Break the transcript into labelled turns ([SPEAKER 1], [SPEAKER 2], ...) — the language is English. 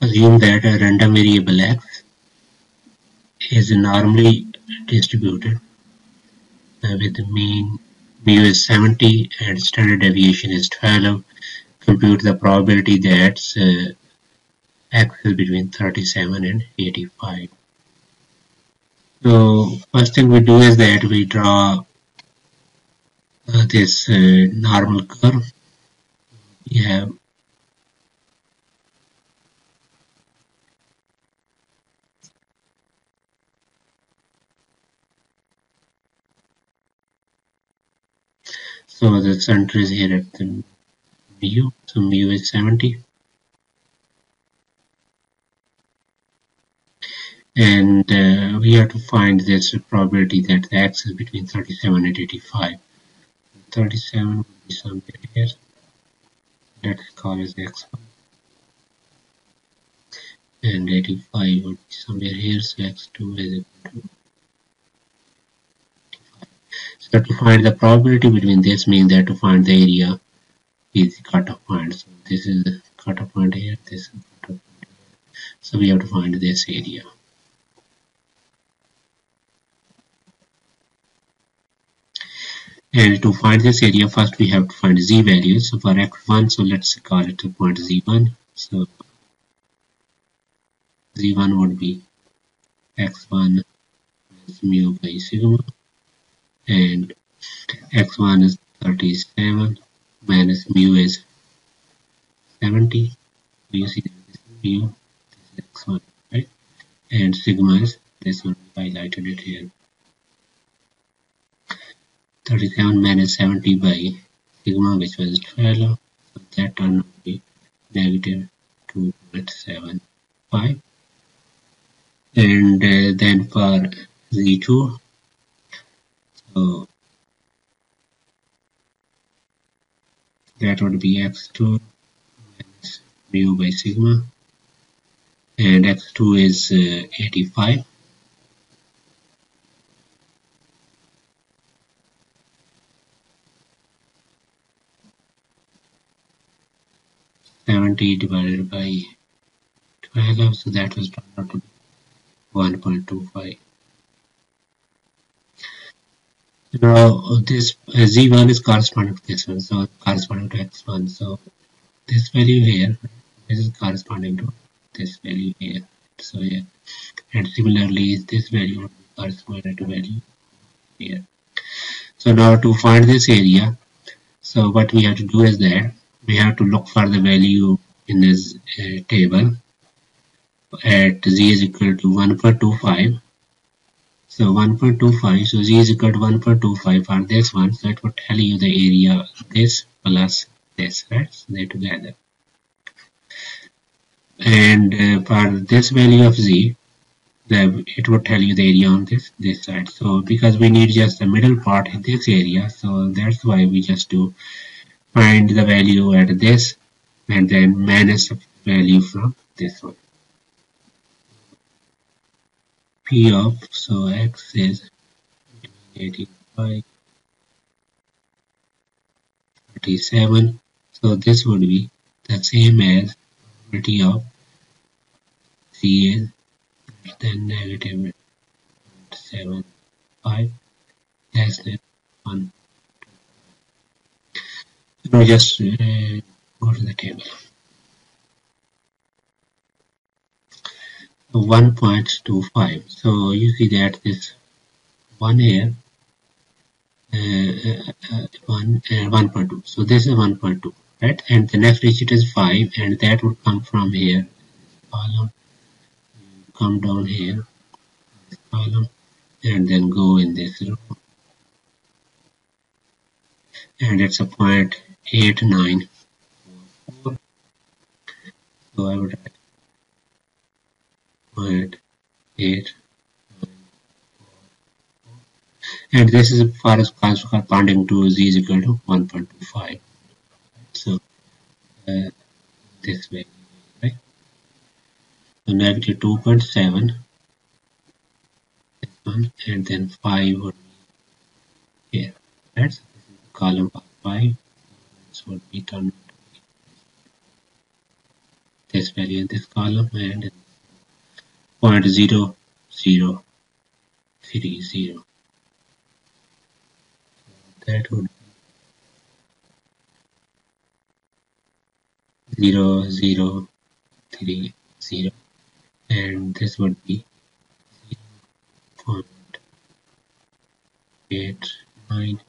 [SPEAKER 1] assume that a random variable x is normally distributed uh, with the mean mu is 70 and standard deviation is 12 compute the probability that uh, x is between 37 and 85 so first thing we do is that we draw uh, this uh, normal curve. We have so the center is here at the mu so mu is 70 and uh, we have to find this probability that the x is between 37 and 85 37 would be somewhere here. Let's call it x1 and 85 would be somewhere here. So x2 is equal to so to find the probability between this means that to find the area is cutoff point. So this is the cutoff point here this is cutoff point here. so we have to find this area. And to find this area first we have to find z values. So for x1 so let's call it a point z1 so z1 would be x1 plus mu by sigma and x1 is 37 minus mu is 70 you see this is mu? This is x1 right? And sigma is this one highlighted it here. 37 minus 70 by sigma which was 12 so that turned out to be negative 2.75 and uh, then for z2 so that would be x2 minus mu by sigma. And x2 is uh, 85 70 divided by 12 so that was turned out to be 1.25 now this uh, z1 is corresponding to this one so corresponding to x1 so this value here this is corresponding to this value here. So yeah. And similarly this value corresponding to value here. So now to find this area so what we have to do is that we have to look for the value in this uh, table at z is equal to 1.25 so 1.25 so z is equal to 1.25 for this one. So it would tell you the area this plus this right? So they're together. And uh, for this value of z the, it would tell you the area on this this side. So because we need just the middle part in this area so that's why we just do find the value at this and then minus the value from this one p of so x is 85 37 so this would be the same as probability of c is then negative 7 5 less than 1 now just uh, go to the table 1.25 so you see that this one here uh, uh, one uh, 1.2 so this is 1.2 right? And the next digit is 5 and that would come from here. Column come down here column and then go in this row. And it's a point eight nine four. So I would write point eight. And this is far as corresponding to z is equal to 1.25 so uh, this way right? So negative 2.7 this one and then 5 would be here. Right so column 5 this would be turned this value in this column and 0 0 three zero. That would be zero zero three zero, and this would be zero point eight nine